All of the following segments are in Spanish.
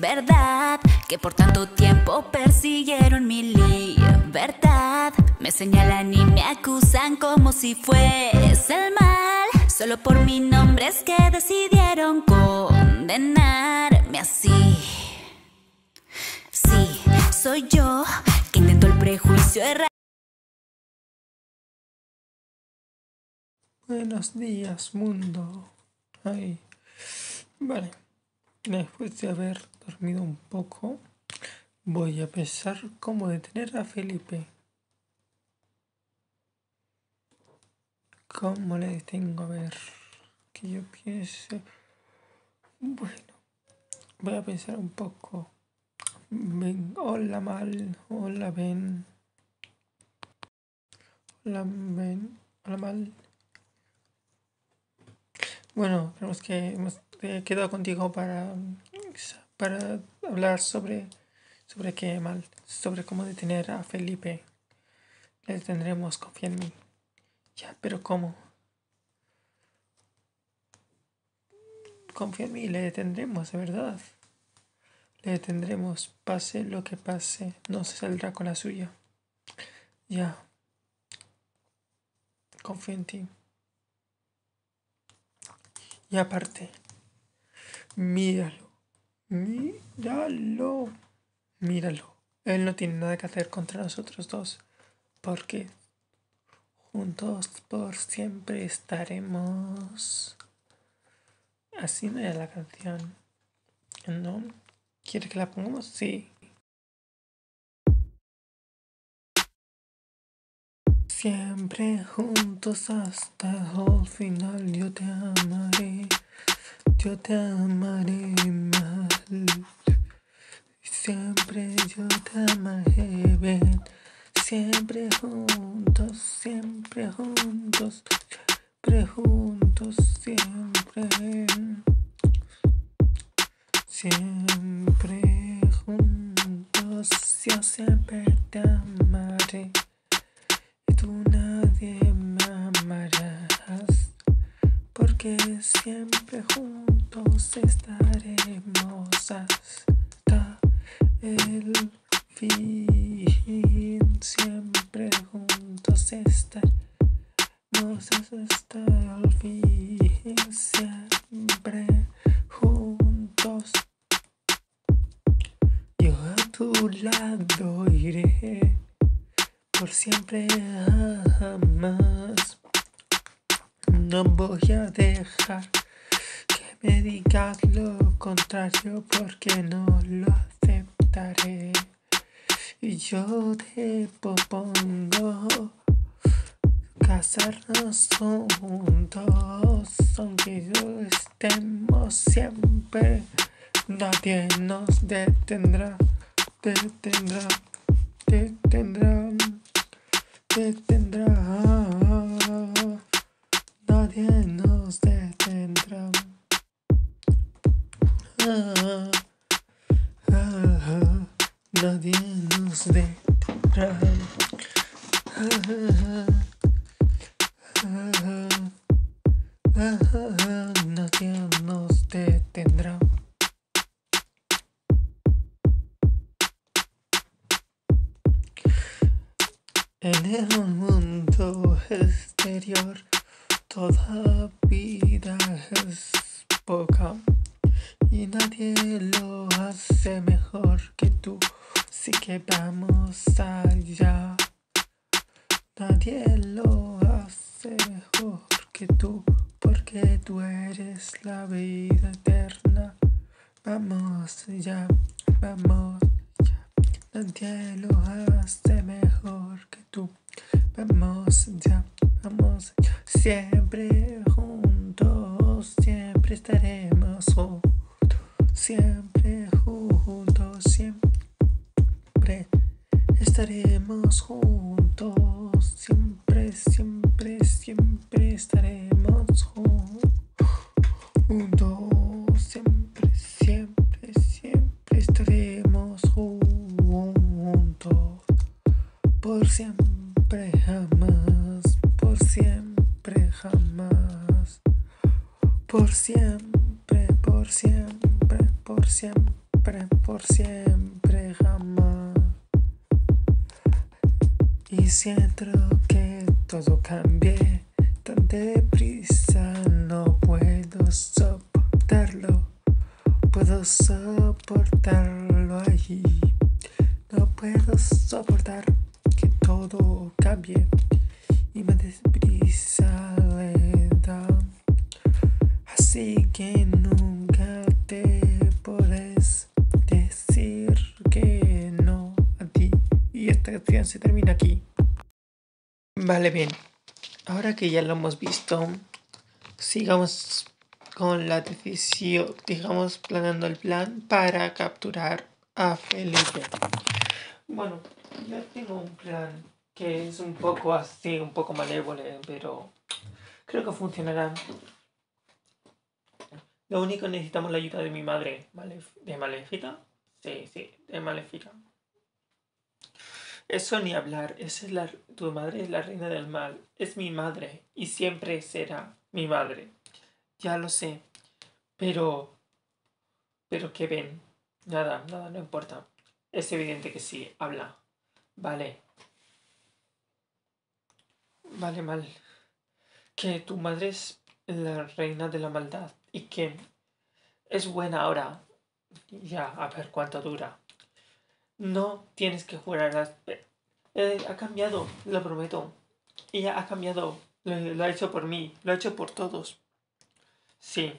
verdad que por tanto tiempo persiguieron mi libertad. Me señalan y me acusan como si fuese el mal. Solo por mi nombre es que decidieron condenarme así. Sí, soy yo que intento el prejuicio errar. Buenos días, mundo. Ay, vale. Después de haber dormido un poco, voy a pensar cómo detener a Felipe. ¿Cómo le detengo? A ver, que yo piense. Bueno, voy a pensar un poco. Ven, hola mal, hola ven. Hola ven, hola mal. Bueno, tenemos que hemos he quedado contigo para, para hablar sobre, sobre qué mal, sobre cómo detener a Felipe. Le detendremos, confía en mí. Ya, pero ¿cómo? Confía en mí, le detendremos, de verdad. Le detendremos, pase lo que pase, no se saldrá con la suya. Ya. Confío en ti. Y aparte, míralo, míralo, míralo. Él no tiene nada que hacer contra nosotros dos, porque juntos por siempre estaremos. Así no era la canción. ¿No? ¿Quiere que la pongamos? Sí. Siempre juntos hasta el final yo te amaré, yo te amaré mal. Siempre yo te amaré bien, siempre juntos, siempre juntos, siempre juntos, siempre. El fin, siempre juntos estaremos hasta el fin, siempre juntos. Yo a tu lado iré por siempre jamás. No voy a dejar que me digas lo contrario porque no lo Y yo te propongo casarnos juntos, aunque yo estemos siempre, nadie nos detendrá, detendrá, detendrá detendrá, nadie nos detendrá. En el mundo exterior toda vida es poca y nadie lo hace mejor que tú, así que vamos allá. Nadie lo hace mejor que tú, porque tú eres la vida eterna. Vamos ya, vamos Nadie lo hace mejor Vamos ya, vamos Siempre juntos, siempre estaremos juntos. Siempre juntos, siempre estaremos juntos. Siempre, siempre, siempre estaremos juntos. Todo cambie tan deprisa, no puedo soportarlo, puedo soportarlo allí, no puedo soportar que todo cambie y me deprisa le da. Así que nunca te puedes decir que no a ti. Y esta canción se termina aquí. Vale, bien. Ahora que ya lo hemos visto, sigamos con la decisión, digamos, planeando el plan para capturar a Felipe. Bueno, yo tengo un plan que es un poco así, un poco malévolo, pero creo que funcionará. Lo único necesitamos la ayuda de mi madre, ¿de Maléfica? Sí, sí, de Maléfica. Eso ni hablar, esa es la, tu madre es la reina del mal, es mi madre y siempre será mi madre. Ya lo sé, pero... Pero ¿qué ven? Nada, nada, no importa. Es evidente que sí, habla. Vale. Vale, mal. Que tu madre es la reina de la maldad y que es buena ahora. Ya, a ver cuánto dura. No tienes que jurar. Eh, ha cambiado, lo prometo. Ella ha cambiado. Lo, ha hecho por mí. Lo ha hecho por todos. Sí.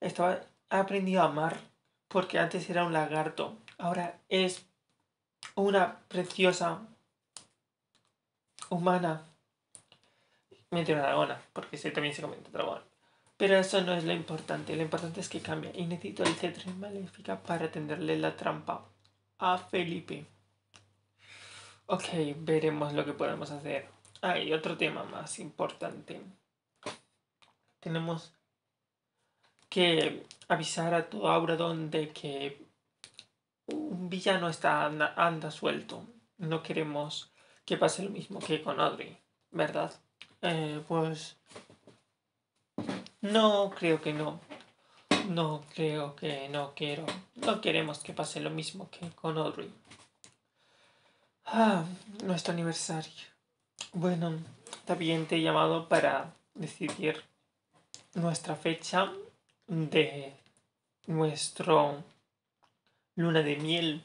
Estaba, ha aprendido a amar porque antes era un lagarto. Ahora es una preciosa humana. Mente una dragona, porque se, también se comenta dragón. Pero eso no es lo importante. Lo importante es que cambie. Y necesito el cetro maléfica para tenderle la trampa a Felipe. Ok, veremos lo que podemos hacer. Hay otro tema más importante. Tenemos que avisar a todo Auradon de que un villano está anda, suelto. No queremos que pase lo mismo que con Audrey, ¿verdad? Eh, pues no creo que no. No creo que no quiero. No queremos que pase lo mismo que con Audrey. Ah, nuestro aniversario. Bueno, también te he llamado para decidir nuestra fecha de nuestro luna de miel.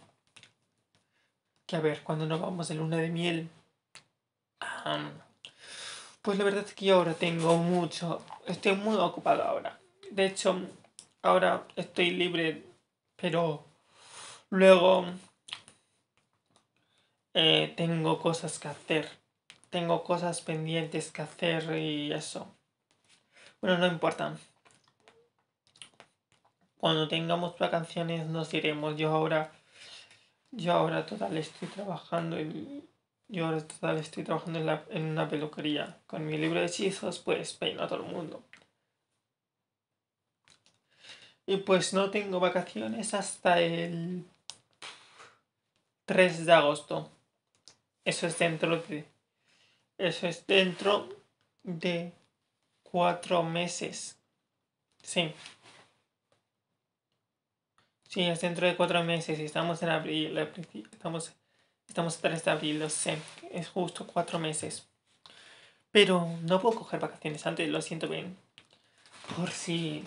Que a ver, cuando nos vamos de luna de miel? pues la verdad es que yo ahora tengo mucho. Estoy muy ocupado ahora. De hecho, ahora estoy libre, pero luego eh, tengo cosas que hacer. Tengo cosas pendientes que hacer y eso. Bueno, no importa. Cuando tengamos vacaciones nos iremos. Yo ahora, yo ahora total estoy trabajando y yo ahora total estoy trabajando en, la, en una peluquería. Con mi libro de hechizos, pues peino a todo el mundo. Y pues no tengo vacaciones hasta el 3 de agosto. Eso es dentro de. Eso es dentro de cuatro meses. Sí. Sí, es dentro de cuatro meses. Estamos en abril. Estamos, estamos 3 de abril, lo sé. Es justo cuatro meses. Pero no puedo coger vacaciones antes, lo siento bien. Por si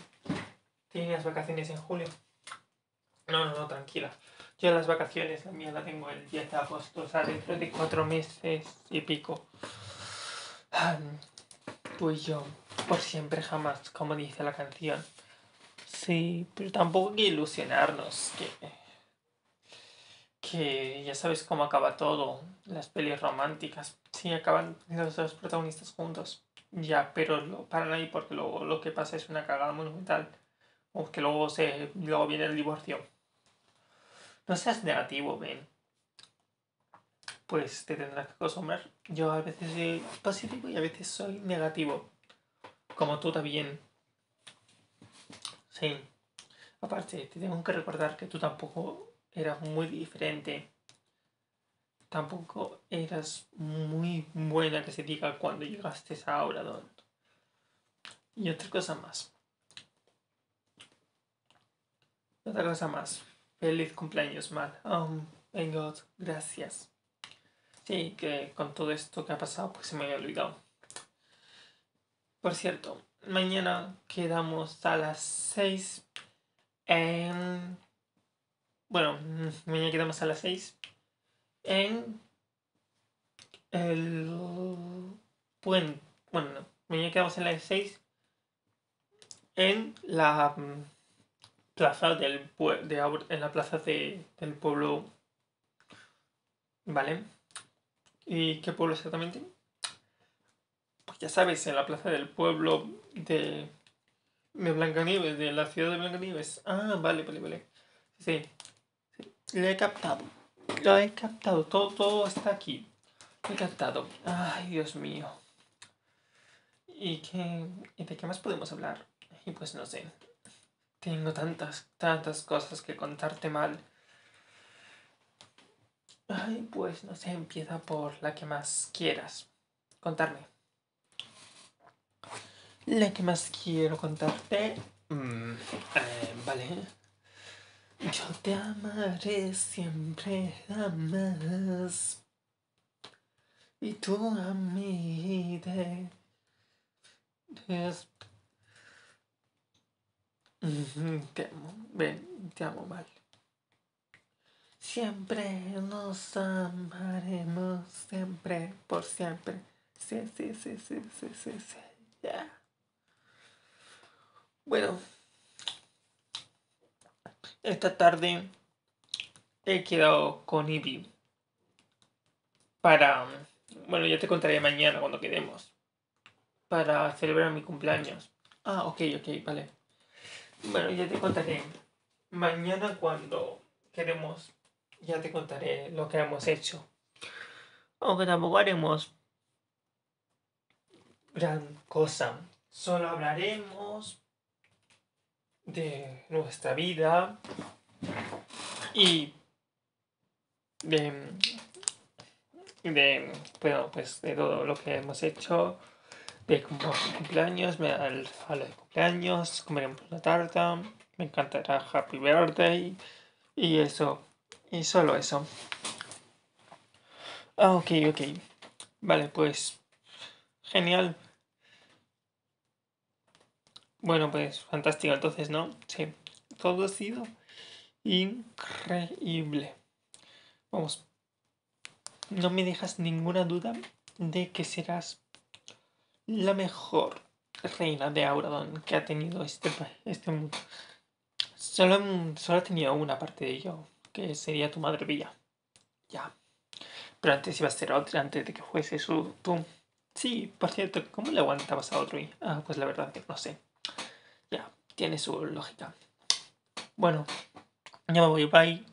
tienes vacaciones en julio. No, no, no, tranquila. Yo las vacaciones, la mía la tengo el 10 de agosto, o sea, dentro de cuatro meses y pico. tú y yo, por siempre jamás, como dice la canción. Sí, pero tampoco hay que ilusionarnos, que, que ya sabes cómo acaba todo, las pelis románticas. Sí, acaban los dos protagonistas juntos. Ya, pero para nadie porque luego lo que pasa es una cagada monumental. O que luego, se, luego viene el divorcio. No seas negativo, ven. Pues te tendrás que acostumbrar. Yo a veces soy positivo y a veces soy negativo. Como tú también. Sí. Aparte, te tengo que recordar que tú tampoco eras muy diferente. Tampoco eras muy buena que se diga cuando llegaste a Auradon. Y otra cosa más. Otra cosa más feliz cumpleaños, Mal. Oh, my God, gracias. Sí, que con todo esto que ha pasado, pues se me había olvidado. Por cierto, mañana quedamos a las 6 en... Bueno, mañana quedamos a las 6 en el puente. Bueno, no, mañana quedamos en las 6 en la plaza del de, en la plaza de, del pueblo. ¿Vale? ¿Y qué pueblo exactamente? Pues ya sabes, en la plaza del pueblo de, de Blancanieves, de la ciudad de Blancanieves. Ah, vale, vale, vale. Sí, sí. Lo he captado. Lo he captado. Todo, todo está aquí. Lo he captado. Ay, Dios mío. ¿Y, qué, ¿Y de qué más podemos hablar? Y pues no sé. Tengo tantas, tantas cosas que contarte mal. Ay, pues no sé, empieza por la que más quieras contarme. La que más quiero contarte. Mm, eh, vale. Yo te amaré siempre, jamás. Y tú a mí te. Te amo, ven, te amo mal. Siempre nos amaremos, siempre, por siempre. Sí, sí, sí, sí, sí, sí, sí. Ya. Bueno, esta tarde he quedado con Ivy para, bueno, ya te contaré mañana cuando quedemos, para celebrar mi cumpleaños. Ah, ok, ok, vale. Bueno, ya te contaré mañana cuando queremos ya te contaré lo que hemos hecho. Aunque tampoco haremos gran cosa. Solo hablaremos de nuestra vida y de, de bueno, pues de todo lo que hemos hecho cumpleaños, me el regalo de cumpleaños, comeremos una tarta, me encantará Happy Birthday y eso y solo eso. Ah, ok, ok. Vale, pues. Genial. Bueno, pues fantástico entonces, ¿no? Sí. Todo ha sido increíble. Vamos. No me dejas ninguna duda de que serás la mejor reina de Auradon que ha tenido este, este mundo. Solo, solo tenía una parte de ello que sería tu madre villa. Ya. Pero antes iba a ser otra, antes de que fuese su. Sí, por cierto, ¿cómo le aguantabas a otro? Ah, pues la verdad que no sé. Ya, tiene su lógica. Bueno, ya me voy, bye.